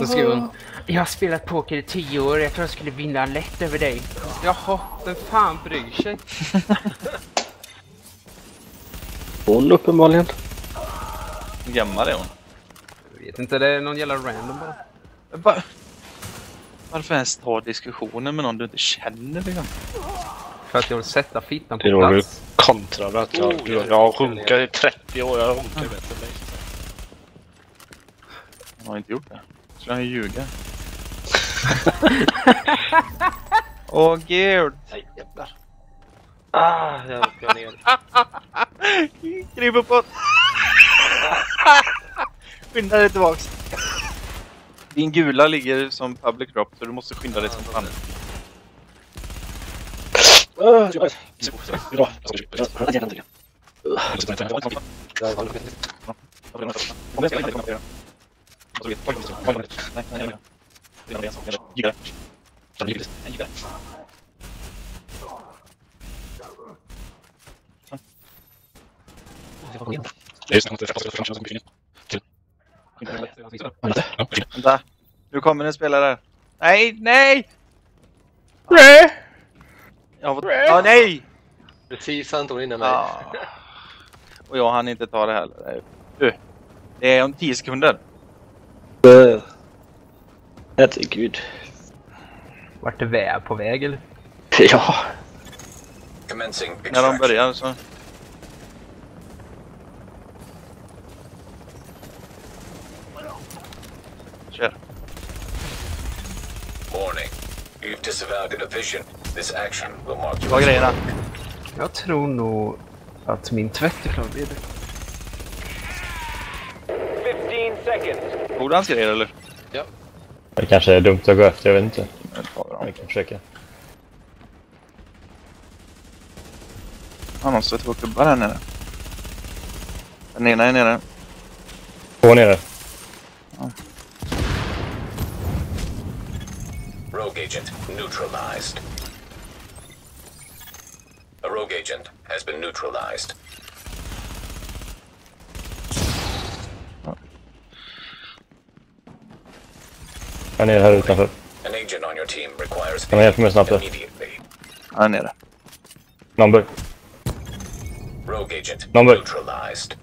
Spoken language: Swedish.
Så skriver hon. Jag har spelat poker i tio år. Jag tror jag skulle vinna lätt över dig. Jaha, vem fan bryr sig? Hon uppenbarligen. Hur gammal är hon? Jag vet inte, det är någon jävla random bara. Va? Varför ens ta diskussionen med någon du inte känner liksom? För att jag vill sätta fittan Det är på då du plats. kontrar att jag, du, jag har runkat i 30 år. Jag har runkat bättre än dig. Han har inte gjort det. Skulle han ju ljuga? Åh gud! Nej jävlar. Ah, jag åker ner. Kryp uppåt! skynda dig tillbaks. Din gula ligger som public drop så du måste skynda dig som fan. Ah, jag- Bra. Vänta. Nu kommer en spelare. Nej, nej! Jag har fått... Ja, nej! Precis han tog in i mig. Ja. Och jag hann inte ta det heller. Du, det är om 10 sekunder. Uh. Herregud. Vart är vi på väg eller? Ja. Commencing När de börjar så... Kör. Warning. You've disavowed a division. This action will mark you Ta as grejerna. Jag tror nog att min tvätt är klar. Det är det. 15 seconds. Tog du hans grejer eller? Det kanske är dumt att gå efter, jag vet inte. Vi kan försöka. Han har två klubbar här nere. Den ena är nere. Två nere. Rogue agent neutralized. A rogue agent has been neutralized. Han är här utanför. An agent on your team requires Kan man hjälpa mig snabbt. Han är nere. Number. Rogue agent Number. neutralized.